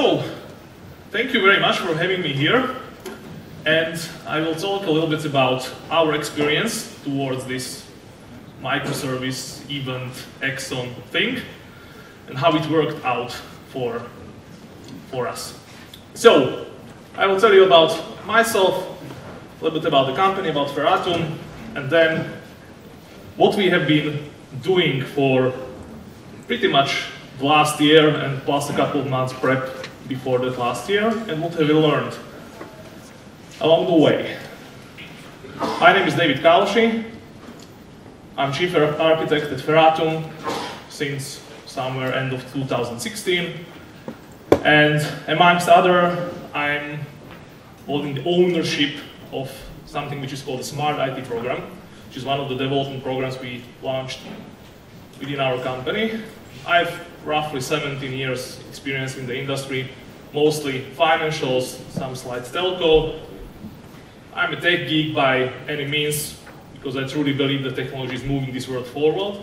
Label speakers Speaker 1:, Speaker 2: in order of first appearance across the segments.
Speaker 1: So, thank you very much for having me here. And I will talk a little bit about our experience towards this microservice event Axon thing and how it worked out for, for us. So, I will tell you about myself, a little bit about the company, about Ferratum, and then what we have been doing for pretty much last year and plus a couple of months prep before that last year, and what have we learned along the way. My name is David Kalosi. I'm chief architect at Ferratum since somewhere end of 2016. And amongst other, I'm holding the ownership of something which is called the Smart IT program, which is one of the development programs we launched within our company. I have roughly 17 years experience in the industry, mostly financials, some slides telco, I'm a tech geek by any means because I truly believe that technology is moving this world forward.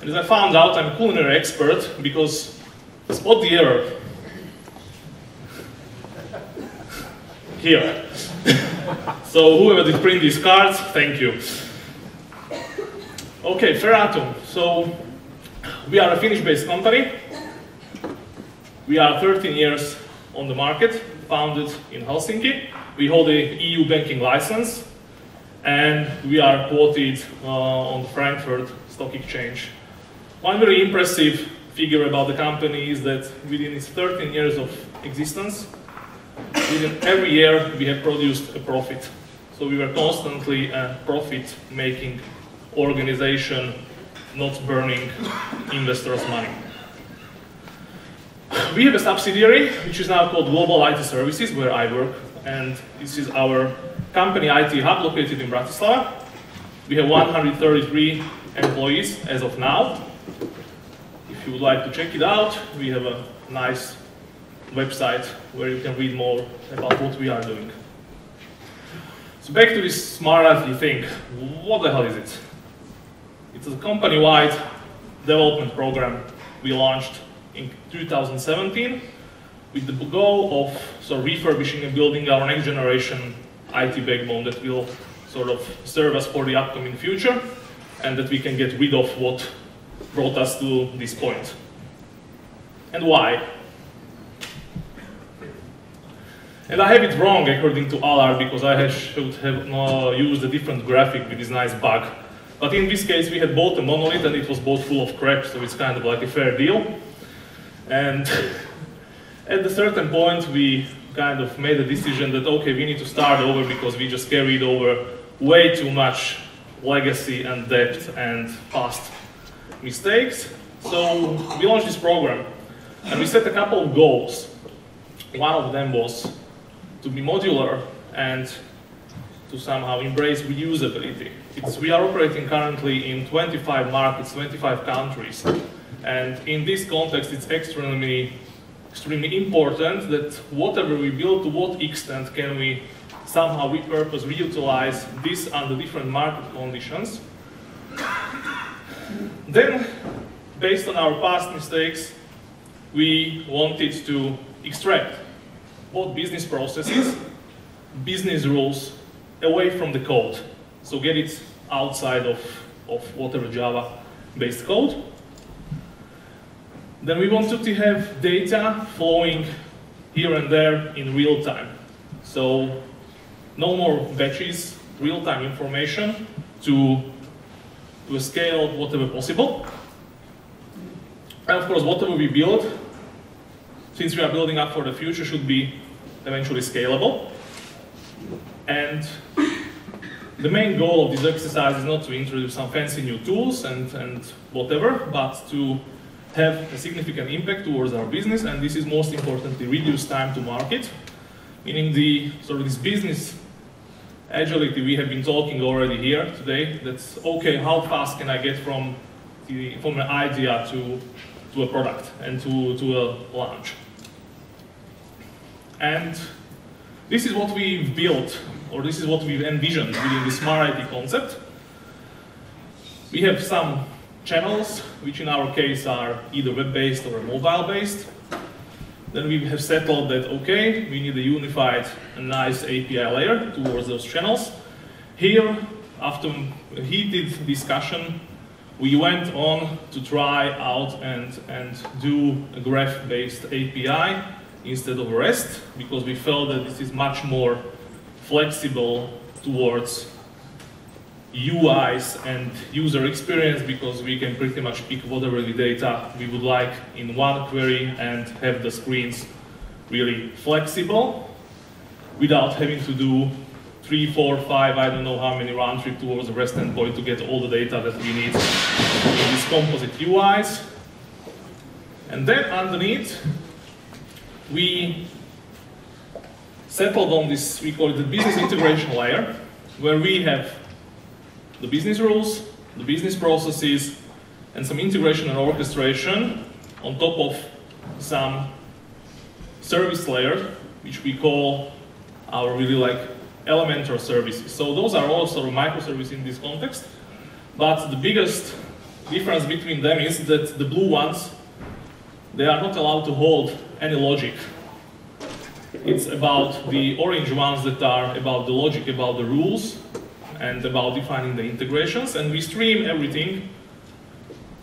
Speaker 1: And as I found out, I'm a culinary expert because spot the error. Here. so whoever did print these cards, thank you. Okay, Ferratum. So we are a Finnish-based company. We are 13 years on the market, founded in Helsinki. We hold a EU banking license, and we are quoted uh, on the Frankfurt Stock Exchange. One very impressive figure about the company is that within its 13 years of existence, within every year we have produced a profit. So we were constantly a profit-making organization, not burning investors' money. We have a subsidiary, which is now called Global IT Services, where I work and this is our company IT hub located in Bratislava. We have 133 employees as of now. If you would like to check it out, we have a nice website where you can read more about what we are doing. So back to this smart IT thing. What the hell is it? It's a company-wide development program we launched in 2017 with the goal of sort of refurbishing and building our next generation IT backbone that will sort of serve us for the upcoming future and that we can get rid of what brought us to this point. And why? And I have it wrong according to Allard because I should have uh, used a different graphic with this nice bug. But in this case, we had bought a monolith and it was both full of crap, so it's kind of like a fair deal. And at a certain point, we kind of made a decision that, okay, we need to start over because we just carried over way too much legacy and debt and past mistakes. So we launched this program and we set a couple of goals. One of them was to be modular and to somehow embrace reusability. It's, we are operating currently in 25 markets, 25 countries. And in this context, it's extremely extremely important that whatever we build, to what extent can we somehow repurpose, reutilize this under different market conditions. Then, based on our past mistakes, we wanted to extract both business processes, business rules, away from the code. So get it outside of, of whatever Java-based code. Then we wanted to have data flowing here and there in real time. So no more batches, real-time information to, to scale whatever possible. And of course, whatever we build, since we are building up for the future, should be eventually scalable. And the main goal of this exercise is not to introduce some fancy new tools and, and whatever, but to have a significant impact towards our business, and this is most importantly reduce time to market, meaning the sort of this business agility we have been talking already here today. That's okay. How fast can I get from the from an idea to to a product and to to a launch? And this is what we've built, or this is what we've envisioned within the smart IT concept. We have some channels, which in our case are either web-based or mobile-based. then we have settled that, okay, we need a unified and nice API layer towards those channels. Here, after heated discussion, we went on to try out and, and do a graph-based API instead of REST, because we felt that this is much more flexible towards UIs and user experience because we can pretty much pick whatever the data we would like in one query and have the screens really flexible without having to do three, four, five, I don't know how many round trip towards the REST endpoint to get all the data that we need in these composite UIs. And then underneath, we settled on this, we call it the business integration layer, where we have the business rules, the business processes, and some integration and orchestration on top of some service layer, which we call our really like elemental services. So those are all sort of microservices in this context. But the biggest difference between them is that the blue ones, they are not allowed to hold any logic. It's about the orange ones that are about the logic, about the rules, and about defining the integrations. And we stream everything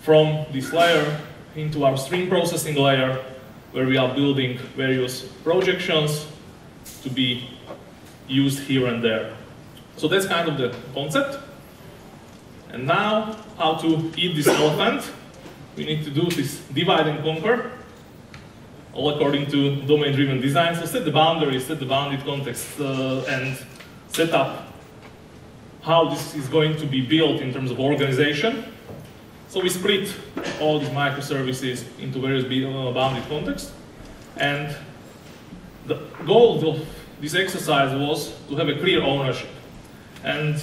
Speaker 1: from this layer into our stream processing layer, where we are building various projections to be used here and there. So that's kind of the concept. And now, how to eat this elephant? We need to do this divide and conquer, all according to domain-driven design. So set the boundaries, set the bounded context, uh, and set up how this is going to be built in terms of organization. So we split all these microservices into various uh, bounded contexts. And the goal of this exercise was to have a clear ownership. And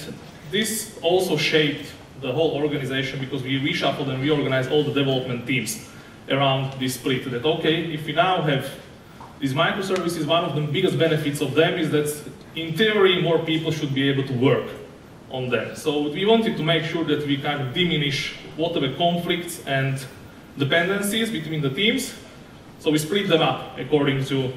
Speaker 1: this also shaped the whole organization because we reshuffled and reorganized all the development teams around this split. That, okay, if we now have these microservices, one of the biggest benefits of them is that in theory, more people should be able to work on them. So we wanted to make sure that we kind of diminish whatever conflicts and dependencies between the teams. So we split them up according to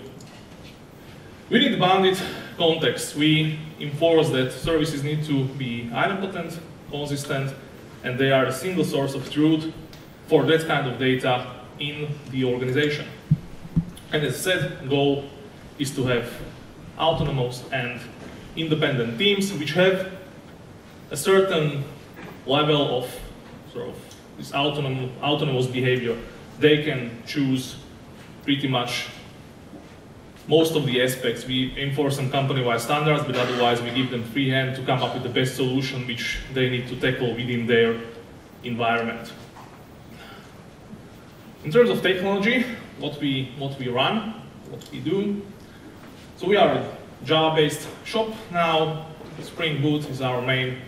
Speaker 1: within the bounded context. We enforce that services need to be idempotent, consistent, and they are a single source of truth for that kind of data in the organization. And as said, goal is to have autonomous and independent teams which have a certain level of sort of this autonom autonomous behavior. They can choose pretty much most of the aspects. We enforce some company-wide standards, but otherwise we give them free hand to come up with the best solution which they need to tackle within their environment. In terms of technology, what we, what we run, what we do. So we are a Java-based shop now. Spring Boot is our main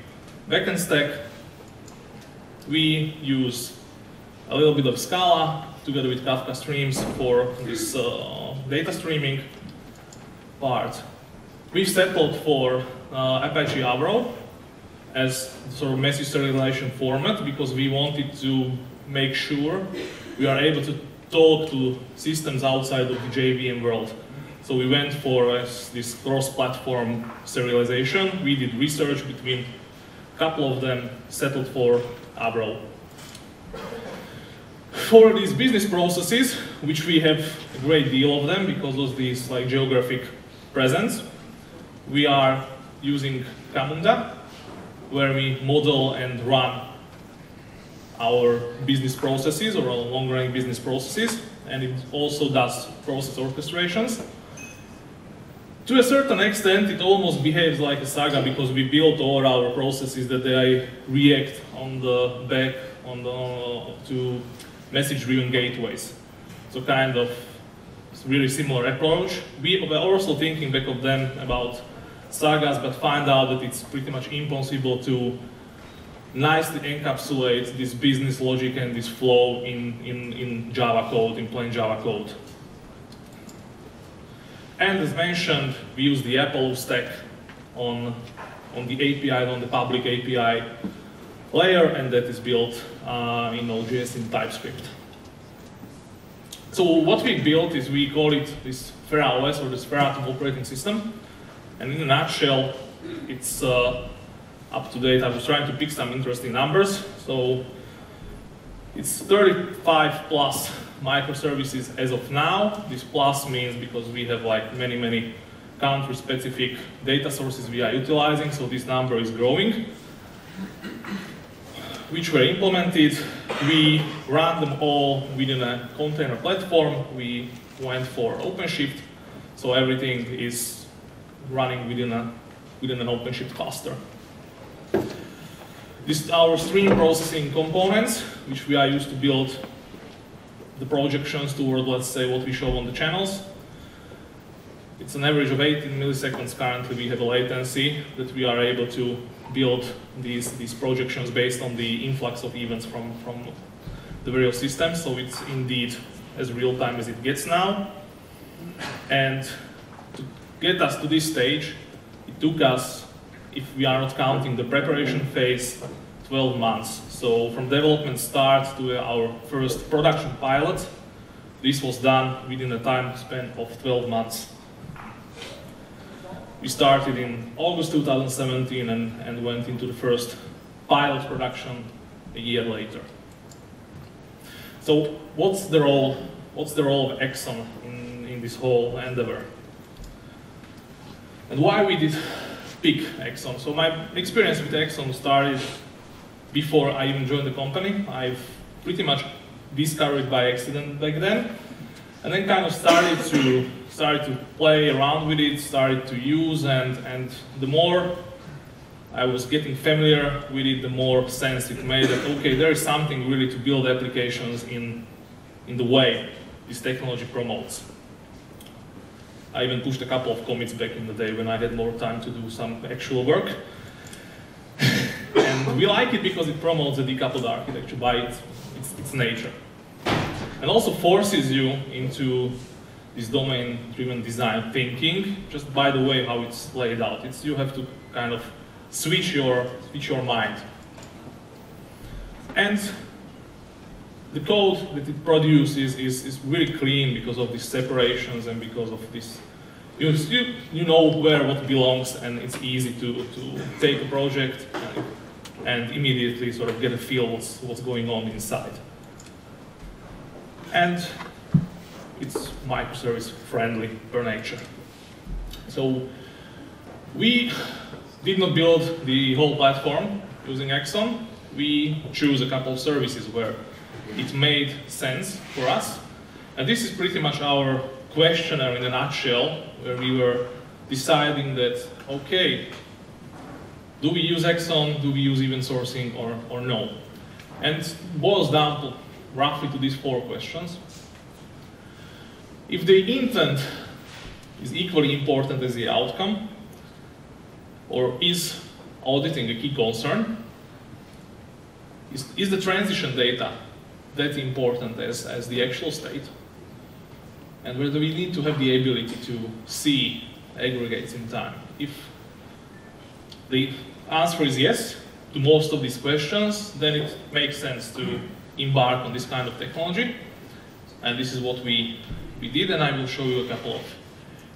Speaker 1: backend stack, we use a little bit of Scala together with Kafka Streams for this uh, data streaming part. We settled for uh, Apache Avro as sort of message serialization format because we wanted to make sure we are able to talk to systems outside of the JVM world. So we went for uh, this cross-platform serialization. We did research between couple of them settled for Avro. For these business processes, which we have a great deal of them because of this like geographic presence, we are using Camunda, where we model and run our business processes or our long-running business processes, and it also does process orchestrations. To a certain extent, it almost behaves like a saga because we built all our processes that they react on the back on the, to message-driven gateways. So kind of really similar approach. We were also thinking back of them about sagas, but find out that it's pretty much impossible to nicely encapsulate this business logic and this flow in, in, in Java code, in plain Java code. And as mentioned, we use the Apollo stack on, on the API, on the public API layer, and that is built uh, in Node.js in TypeScript. So what we built is we call it this FerraOS this Ferratum operating system. And in a nutshell, it's uh, up to date. I was trying to pick some interesting numbers. So it's 35 plus microservices as of now. This plus means because we have like many, many country-specific data sources we are utilizing, so this number is growing. Which were implemented, we ran them all within a container platform. We went for OpenShift, so everything is running within, a, within an OpenShift cluster. This our stream processing components, which we are used to build the projections toward, let's say, what we show on the channels. It's an average of 18 milliseconds currently. We have a latency that we are able to build these, these projections based on the influx of events from, from the various systems. So it's indeed as real time as it gets now. And to get us to this stage, it took us if we are not counting the preparation phase, 12 months. So from development start to our first production pilot, this was done within a time span of 12 months. We started in August 2017 and, and went into the first pilot production a year later. So what's the role, what's the role of Axon in, in this whole endeavor? And why we did pick Axon. So my experience with Axon started before I even joined the company. I've pretty much discovered by accident back then, and then kind of started to started to play around with it, started to use, and and the more I was getting familiar with it, the more sense it made that okay, there is something really to build applications in in the way this technology promotes. I even pushed a couple of commits back in the day when I had more time to do some actual work. We like it because it promotes the decoupled architecture by its, its, its nature. And also forces you into this domain-driven design thinking, just by the way how it's laid out. It's, you have to kind of switch your, switch your mind. And the code that it produces is, is really clean because of these separations and because of this you, you, you know where what belongs and it's easy to, to take a project and, immediately sort of get a feel what's, what's going on inside. And it's microservice friendly per nature. So we did not build the whole platform using Axon. We chose a couple of services where it made sense for us. And this is pretty much our questionnaire in a nutshell, where we were deciding that, okay, do we use Axon, do we use event sourcing, or, or no? And it boils down to roughly to these four questions. If the intent is equally important as the outcome, or is auditing a key concern, is, is the transition data that important as, as the actual state? And whether we need to have the ability to see aggregates in time. If the answer is yes to most of these questions, then it makes sense to embark on this kind of technology. And this is what we, we did, and I will show you a couple of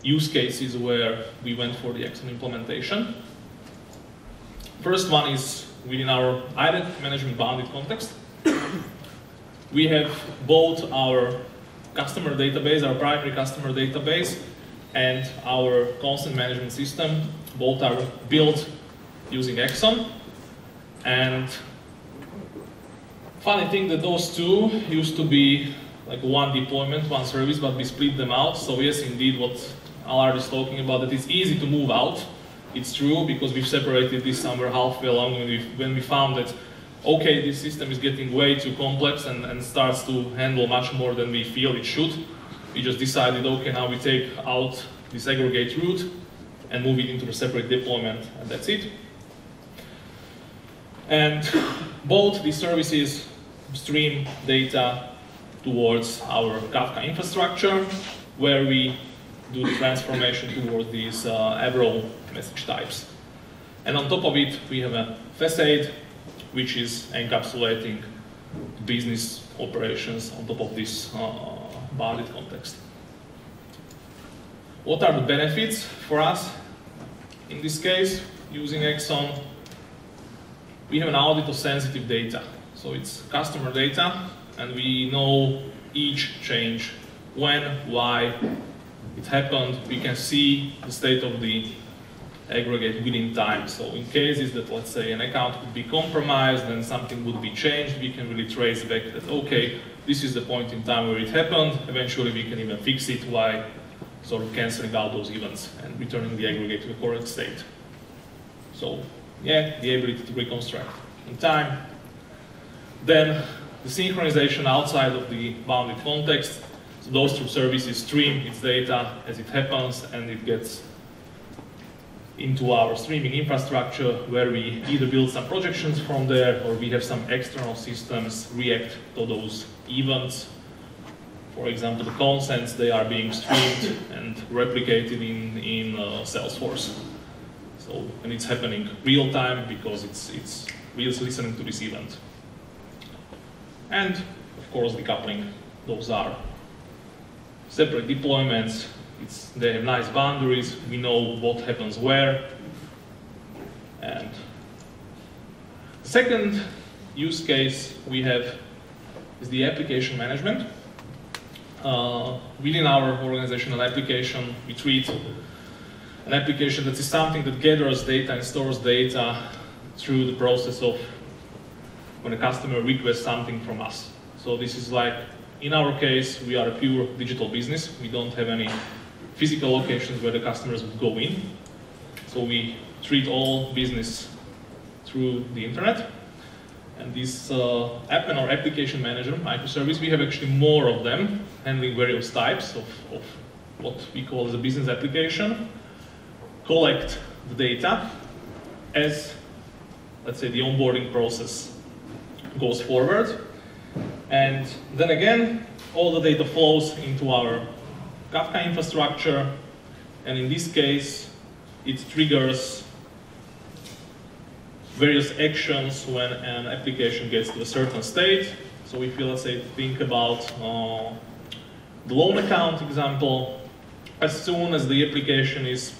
Speaker 1: use cases where we went for the Axon implementation. First one is within our identity management bounded context we have both our customer database, our primary customer database, and our consent management system. Both are built using Axon. And funny thing that those two used to be like one deployment, one service, but we split them out. So yes, indeed, what Allard is talking about, that it's easy to move out. It's true because we've separated this somewhere halfway along when we, when we found that okay, this system is getting way too complex and, and starts to handle much more than we feel it should. We just decided, okay, now we take out this aggregate root and move it into a separate deployment, and that's it. And both these services stream data towards our Kafka infrastructure, where we do the transformation towards these uh, Avro message types. And on top of it, we have a facade which is encapsulating business operations on top of this uh, bounded context. What are the benefits for us? In this case, using Axon, we have an audit of sensitive data. So it's customer data, and we know each change, when, why it happened. We can see the state of the aggregate within time. So in cases that, let's say, an account could be compromised and something would be changed, we can really trace back that, okay, this is the point in time where it happened. Eventually, we can even fix it by sort of canceling out those events and returning the aggregate to the correct state. So, yeah, the ability to reconstruct in time. Then the synchronization outside of the bounded context. So those two services stream its data as it happens and it gets into our streaming infrastructure where we either build some projections from there or we have some external systems react to those events. For example, the consents, they are being streamed and replicated in, in uh, Salesforce. And it's happening real time because it's, it's really listening to this event. And of course, decoupling, those are separate deployments. It's, they have nice boundaries. We know what happens where. And second use case we have is the application management. Uh, within our organizational application, we treat an application that is something that gathers data and stores data through the process of when a customer requests something from us. So this is like, in our case, we are a pure digital business. We don't have any physical locations where the customers would go in. So we treat all business through the internet. And this uh, app and our application manager, microservice, we have actually more of them, handling various types of, of what we call a business application, collect the data as, let's say, the onboarding process goes forward. And then again, all the data flows into our Kafka infrastructure. And in this case, it triggers various actions when an application gets to a certain state. So if you, let's say, think about uh, the loan account example, as soon as the application is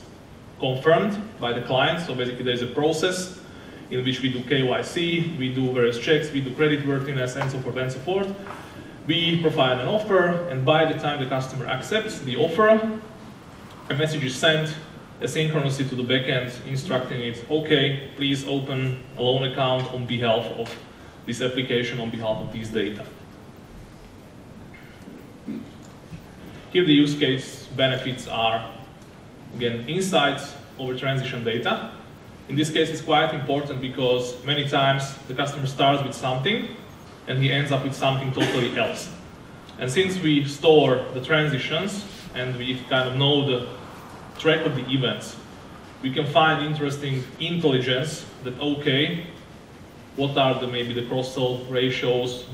Speaker 1: confirmed by the client, so basically there's a process in which we do KYC, we do various checks, we do creditworthiness, and so forth and so forth. We provide an offer, and by the time the customer accepts the offer, a message is sent asynchronously to the backend instructing it, okay, please open a loan account on behalf of this application, on behalf of these data. Here the use case benefits are, again, insights over transition data. In this case, it's quite important because many times the customer starts with something and he ends up with something totally else. And since we store the transitions and we kind of know the track of the events, we can find interesting intelligence that, okay, what are the maybe the cross-sell ratios,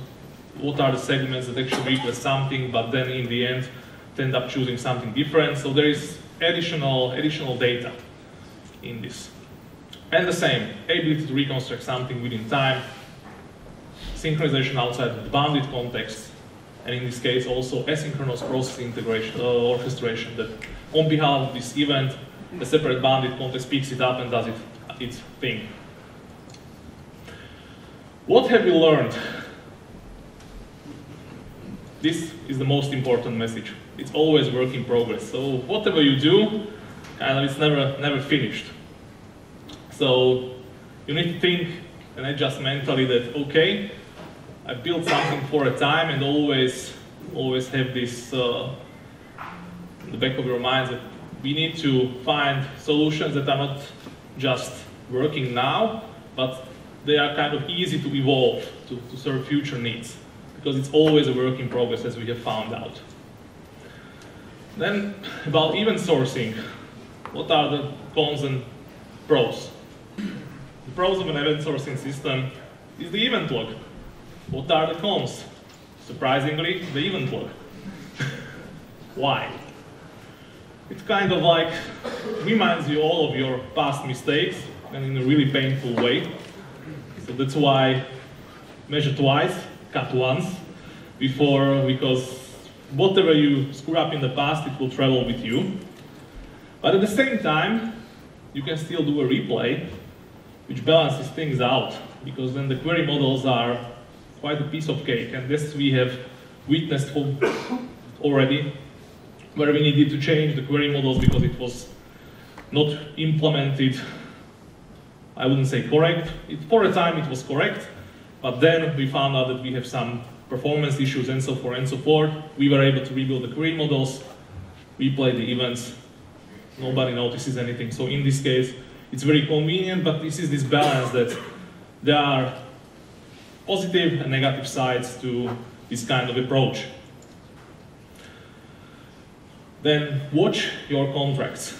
Speaker 1: what are the segments that actually request something, but then in the end end up choosing something different. So there is additional, additional data in this. And the same, ability to reconstruct something within time, synchronization outside the bounded context, and in this case also asynchronous process integration, uh, orchestration that on behalf of this event, a separate bounded context picks it up and does it, its thing. What have we learned? This is the most important message. It's always work in progress. So whatever you do, kind of it's never never finished. So you need to think and adjust mentally that, okay, I built something for a time and always, always have this uh, in the back of your mind that we need to find solutions that are not just working now, but they are kind of easy to evolve to, to serve future needs because it's always a work in progress as we have found out. Then about event sourcing, what are the cons and pros? The pros of an event sourcing system is the event log. What are the cons? Surprisingly, the event log. Why? It kind of like reminds you all of your past mistakes and in a really painful way. So that's why measure twice, cut once, before, because whatever you screw up in the past, it will travel with you. But at the same time, you can still do a replay, which balances things out, because then the query models are quite a piece of cake, and this we have witnessed already, where we needed to change the query models because it was not implemented, I wouldn't say correct. It, for a time it was correct, but then we found out that we have some performance issues and so forth and so forth. We were able to rebuild the query models, replay the events, nobody notices anything. So in this case, it's very convenient, but this is this balance that there are positive and negative sides to this kind of approach. Then watch your contracts.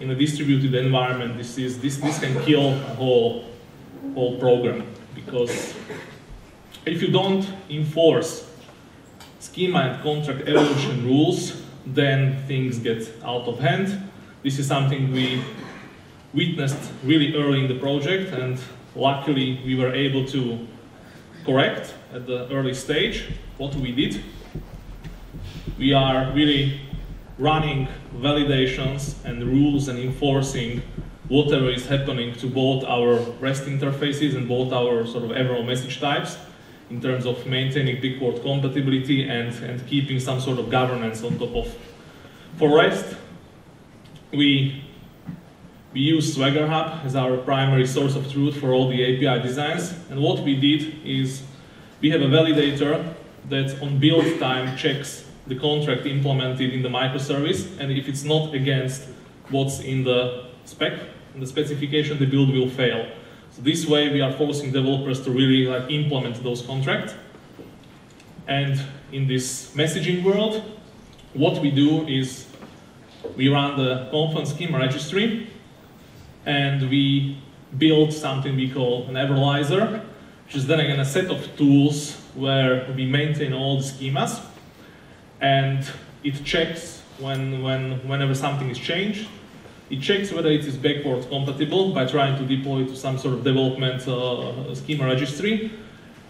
Speaker 1: In a distributed environment, this, is, this, this can kill a whole, whole program because if you don't enforce schema and contract evolution rules, then things get out of hand. This is something we witnessed really early in the project and luckily we were able to correct at the early stage what we did. We are really running validations and rules and enforcing whatever is happening to both our REST interfaces and both our sort of Avro message types in terms of maintaining big backward compatibility and, and keeping some sort of governance on top of. For REST, we, we use Swagger Hub as our primary source of truth for all the API designs. And what we did is we have a validator that on build time checks the contract implemented in the microservice, and if it's not against what's in the spec, in the specification, the build will fail. So this way we are forcing developers to really like implement those contracts. And in this messaging world, what we do is we run the Confluent schema registry and we build something we call an Everlyzer, which is then again a set of tools where we maintain all the schemas and it checks when, when, whenever something is changed. It checks whether it is backwards compatible by trying to deploy to some sort of development uh, schema registry.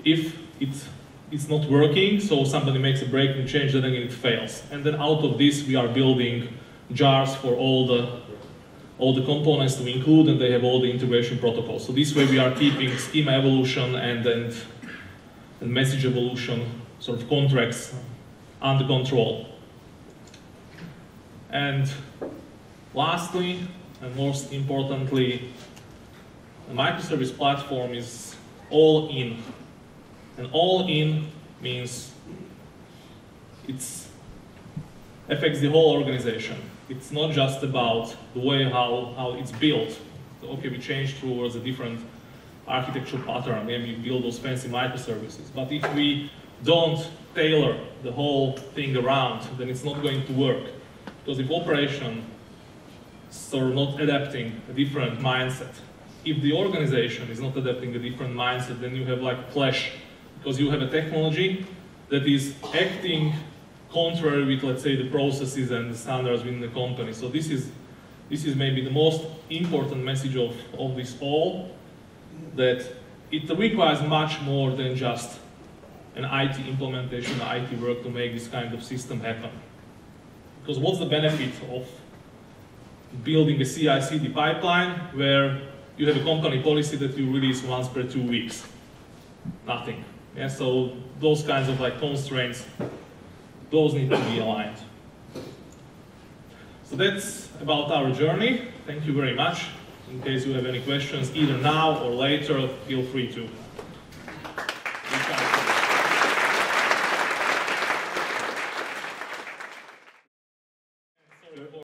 Speaker 1: If it's, it's not working, so somebody makes a breaking change, then again it fails. And then out of this, we are building jars for all the all the components to include, and they have all the integration protocols. So this way, we are keeping schema evolution and and, and message evolution sort of contracts under control. And lastly, and most importantly, the microservice platform is all in. And all in means it affects the whole organization. It's not just about the way how, how it's built. So, okay, we change towards a different architecture pattern, maybe build those fancy microservices. But if we don't tailor the whole thing around, then it's not going to work. Because if operation sort of not adapting a different mindset, if the organization is not adapting a different mindset, then you have like clash. Because you have a technology that is acting contrary with, let's say, the processes and the standards within the company. So this is, this is maybe the most important message of, of this all, that it requires much more than just an IT implementation, IT work to make this kind of system happen. Because what's the benefit of building a CI/CD pipeline where you have a company policy that you release once per two weeks? Nothing. Yeah, so those kinds of like constraints, those need to be aligned. So that's about our journey. Thank you very much. In case you have any questions, either now or later, feel free to